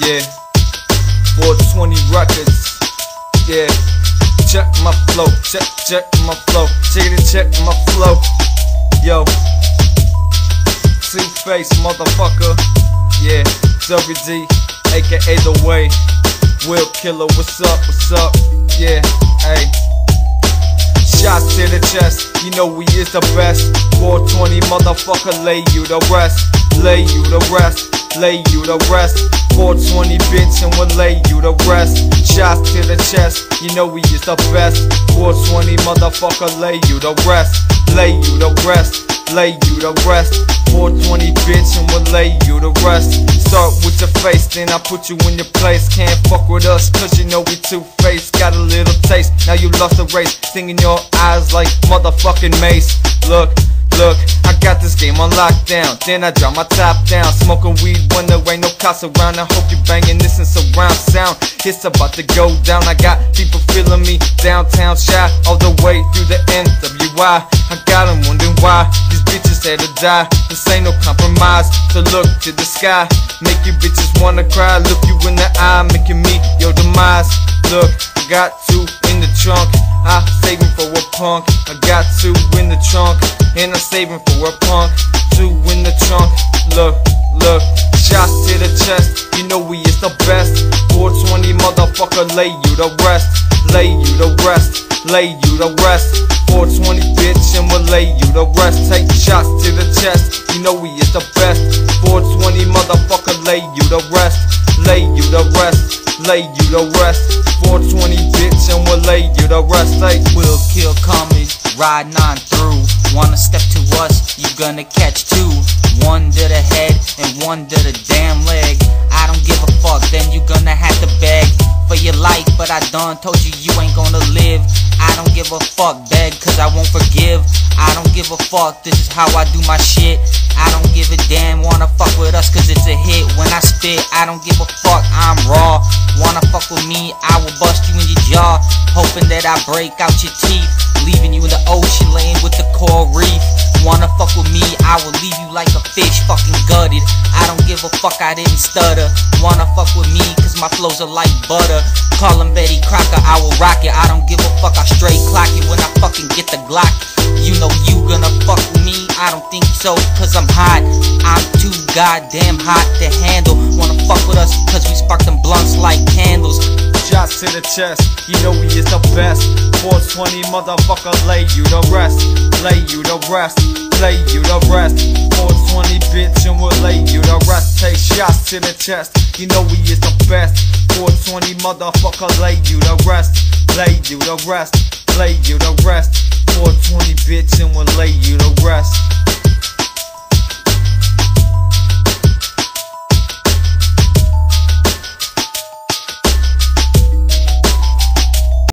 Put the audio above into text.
Yeah. 420 records. Yeah. Check my flow. Check, check my flow. Check it, check my flow. Yo. Two face motherfucker. Yeah. WD, aka The Way. Will Killer, what's up? What's up? Yeah. Hey. Shots to the chest, you know we is the best. 420 motherfucker, lay you the rest. Lay you the rest. Lay you the rest. 420 bitch and we'll lay you the rest. Shots to the chest, you know we is the best. 420 motherfucker, lay you the rest. Lay you the rest. Lay you the rest. 420 bitch and we'll lay you the rest. Start with your face, then I put you in your place. Can't fuck with us, cause you know we two faced. Got a little taste, now you lost the race. Stinging your eyes like motherfucking mace. Look, look, I got this game on lockdown. Then I drop my top down. Smoking weed when there ain't no cops around. I hope you banging this in surround sound. It's about to go down. I got people feeling me downtown Chi all the way through the NWI. I got them wondering why these bitches had to die. This ain't no compromise. So look to the sky, make you bitches wanna cry. Look you in the eye, making me your demise. Look, I got two in the trunk. I saving for a punk. I got two in the trunk, and I'm saving for a punk. Two in the trunk. Look, look. Shots to the chest. You know we is the best. 420 motherfucker, lay you the rest. Lay you the rest. Lay you the rest. 420 bitch, and we'll lay you the rest. Take shots to the chest. You know we is the best. 420 motherfucker, lay you the rest. Lay you the rest. Lay you the rest. 420 bitch, and we'll lay you the rest. Hey. Will kill coming, riding on through. Wanna step to us, you gonna catch two. One to the head and one to the damn leg. I don't give a fuck, then you gonna have to beg for your life. But I done told you you ain't gonna live. I don't give a fuck, beg, cause I won't forgive. I don't give a fuck, this is how I do my shit. I don't give a damn, wanna fuck with us cause it's a hit. When I spit, I don't give a fuck, I'm raw. Wanna fuck with me, I will bust you in your jaw. Hoping that I break out your teeth. Leaving you in the ocean, laying with the coral reef. Wanna fuck with me, I will leave you like a fish, fucking gutted. I don't give a fuck, I didn't stutter. Wanna fuck with me, cause my flows are like butter. Call him Betty Crocker, I will rock it. I don't give a fuck, I straight clock it when I fucking get the Glock. You know you don't think so, cause I'm hot. I'm too goddamn hot to handle. Wanna fuck with us, cause we spark them blunts like candles. Shots to the chest, you know we is the best. 420 motherfucker, lay you the rest. Lay you the rest. Lay you the rest. 420 bitch, and we'll lay you the rest. Take shots to the chest, you know we is the best. 420 motherfucker, lay you the rest. Lay you the rest. Lay you the rest. 420 bitch, and we'll lay you the rest.